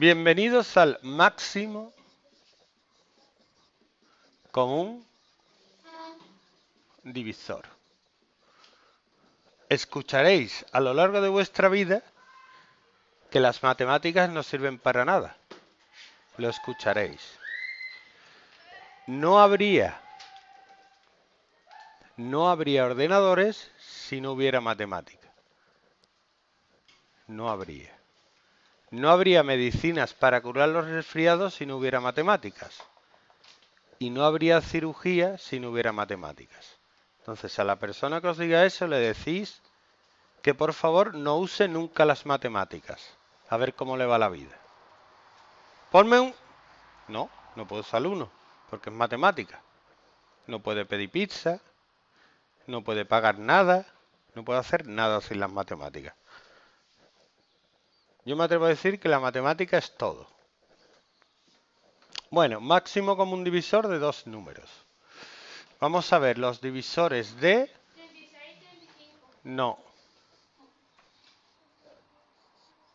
Bienvenidos al máximo común divisor. Escucharéis a lo largo de vuestra vida que las matemáticas no sirven para nada. Lo escucharéis. No habría no habría ordenadores si no hubiera matemática. No habría. No habría medicinas para curar los resfriados si no hubiera matemáticas. Y no habría cirugía si no hubiera matemáticas. Entonces a la persona que os diga eso le decís que por favor no use nunca las matemáticas. A ver cómo le va la vida. Ponme un... No, no puedo usar uno, porque es matemática. No puede pedir pizza, no puede pagar nada, no puede hacer nada sin las matemáticas. Yo me atrevo a decir que la matemática es todo. Bueno, máximo común divisor de dos números. Vamos a ver los divisores de... No.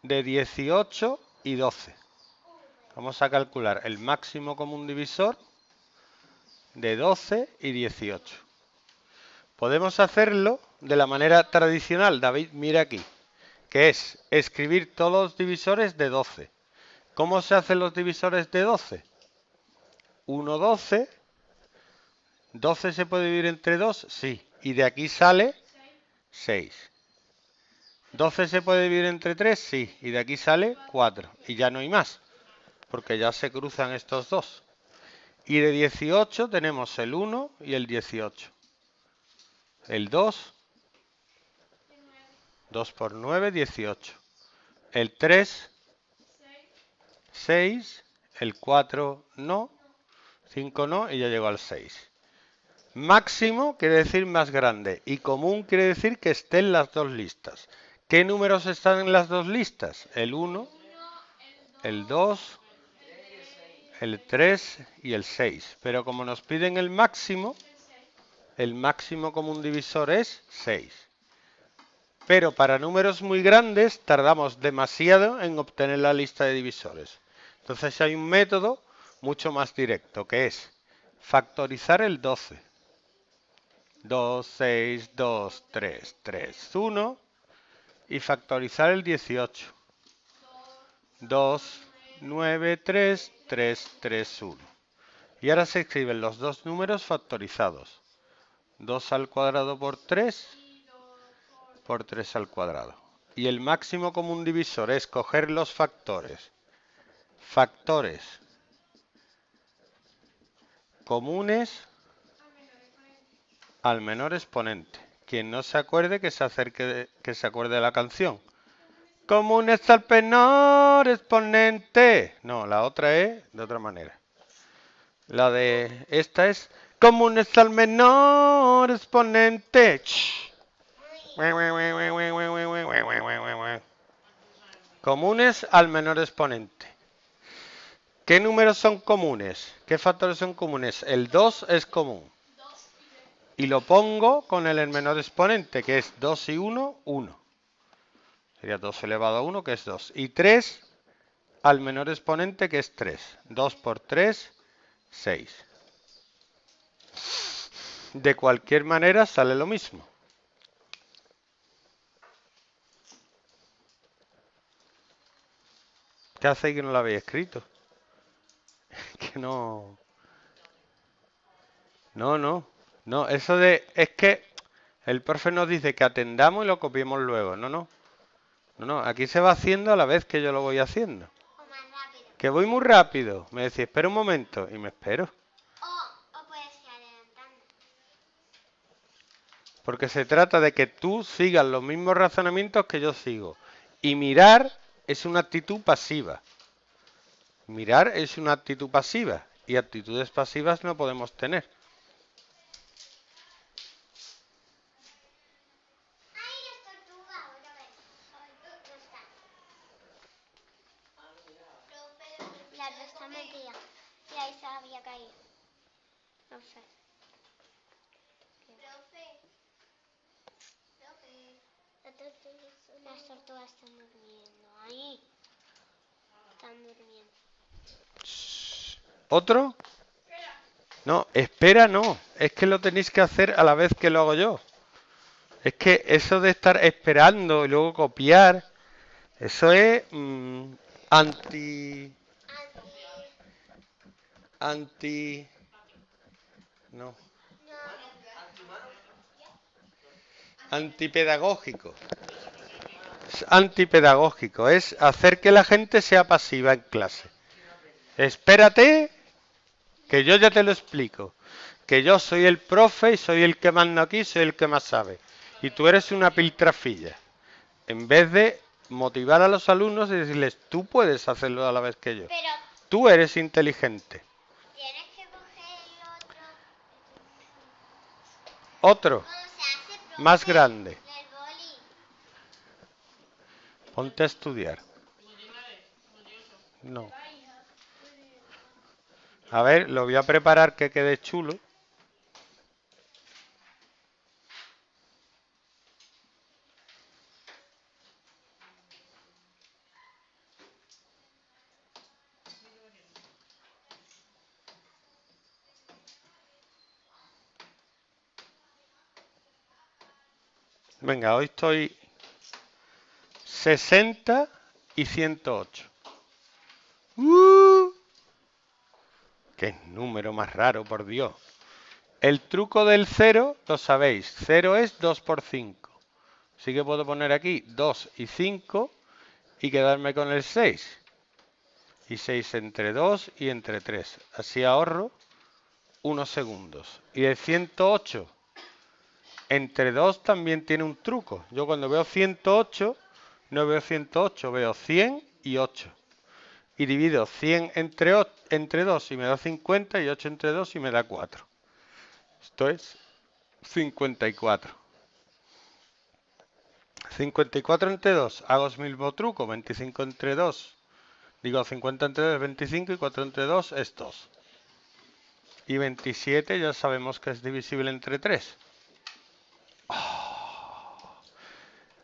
De 18 y 12. Vamos a calcular el máximo común divisor de 12 y 18. Podemos hacerlo de la manera tradicional. David, mira aquí. Que es escribir todos los divisores de 12. ¿Cómo se hacen los divisores de 12? 1, 12. 12 se puede dividir entre 2, sí. Y de aquí sale 6. 12 se puede dividir entre 3, sí. Y de aquí sale 4. Y ya no hay más. Porque ya se cruzan estos dos. Y de 18 tenemos el 1 y el 18 el 2, 2 por 9, 18. El 3, 6. El 4, no. 5 no y ya llegó al 6. Máximo quiere decir más grande y común quiere decir que esté en las dos listas. ¿Qué números están en las dos listas? El 1, el 2, el 3 y el 6. Pero como nos piden el máximo, el máximo común divisor es 6. Pero para números muy grandes tardamos demasiado en obtener la lista de divisores. Entonces hay un método mucho más directo que es factorizar el 12. 2, 6, 2, 3, 3, 1 y factorizar el 18. 2, 9, 3, 3, 3, 1. Y ahora se escriben los dos números factorizados. 2 al cuadrado por 3 por 3 al cuadrado. Y el máximo común divisor es coger los factores. Factores comunes al menor exponente. Quien no se acuerde que se acerque que se acuerde de la canción. Comunes al menor exponente. No, la otra es de otra manera. La de esta es comunes al menor exponente. Comunes al menor exponente. ¿Qué números son comunes? ¿Qué factores son comunes? El 2 es común. Y lo pongo con el menor exponente, que es 2 y 1, 1. Sería 2 elevado a 1, que es 2. Y 3 al menor exponente, que es 3. 2 por 3, 6. De cualquier manera sale lo mismo. ¿Qué hace que no lo habéis escrito? que no... No, no. No, eso de... Es que el profe nos dice que atendamos y lo copiemos luego. No, no. No, no. Aquí se va haciendo a la vez que yo lo voy haciendo. Que voy muy rápido. Me decía, espera un momento. Y me espero. Porque se trata de que tú sigas los mismos razonamientos que yo sigo. Y mirar es una actitud pasiva. Mirar es una actitud pasiva. Y actitudes pasivas no podemos tener. Las tortugas están durmiendo ahí. Están ¿Otro? No, espera no. Es que lo tenéis que hacer a la vez que lo hago yo. Es que eso de estar esperando y luego copiar, eso es mm, anti... Anti... No. Antipedagógico. Es antipedagógico. Es hacer que la gente sea pasiva en clase. Espérate, que yo ya te lo explico. Que yo soy el profe y soy el que manda aquí, soy el que más sabe y tú eres una piltrafilla. En vez de motivar a los alumnos y decirles, tú puedes hacerlo a la vez que yo. tú eres inteligente. Tienes que coger otro. Otro. Más grande. Ponte a estudiar. No. A ver, lo voy a preparar que quede chulo. Venga, hoy estoy 60 y 108. ¡Uh! ¡Qué número más raro, por Dios! El truco del 0, lo sabéis, 0 es 2 por 5. Así que puedo poner aquí 2 y 5 y quedarme con el 6. Y 6 entre 2 y entre 3. Así ahorro unos segundos. Y el 108 entre 2 también tiene un truco. Yo cuando veo 108, no veo 108, veo 100 y 8. Y divido 100 entre, entre 2 y me da 50 y 8 entre 2 y me da 4. Esto es 54. 54 entre 2, hago el mismo truco, 25 entre 2, digo 50 entre 2 es 25 y 4 entre 2 es 2. Y 27 ya sabemos que es divisible entre 3.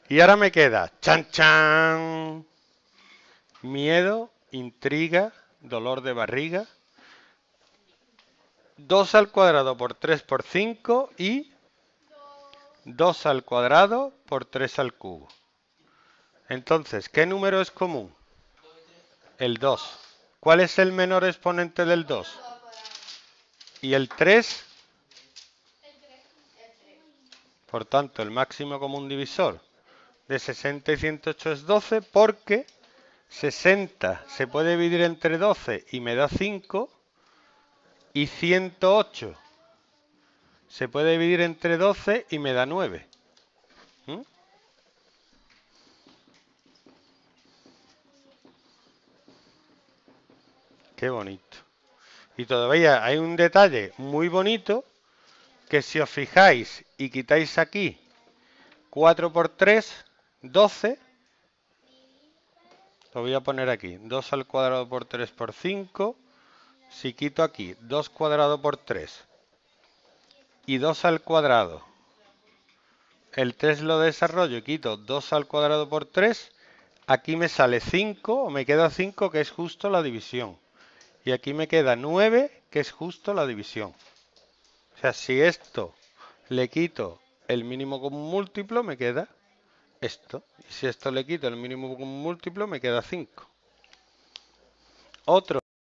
Y ahora me queda chan chan. Miedo, intriga, dolor de barriga. 2 al cuadrado por 3 por 5 y 2 al cuadrado por 3 al cubo. Entonces, ¿qué número es común? El 2. ¿Cuál es el menor exponente del 2? ¿Y el 3? Por tanto, el máximo común divisor de 60 y 108 es 12 porque 60 se puede dividir entre 12 y me da 5 y 108 se puede dividir entre 12 y me da 9. ¿Mm? Qué bonito. Y todavía hay un detalle muy bonito que si os fijáis y quitáis aquí 4 por 3 12. Lo voy a poner aquí. 2 al cuadrado por 3 por 5. Si quito aquí 2 cuadrado por 3 y 2 al cuadrado, el 3 lo desarrollo y quito 2 al cuadrado por 3, aquí me sale 5 o me queda 5 que es justo la división. Y aquí me queda 9 que es justo la división. O sea, si esto le quito el mínimo común múltiplo, me queda esto. Y si esto le quito el mínimo múltiplo, me queda 5. Otro.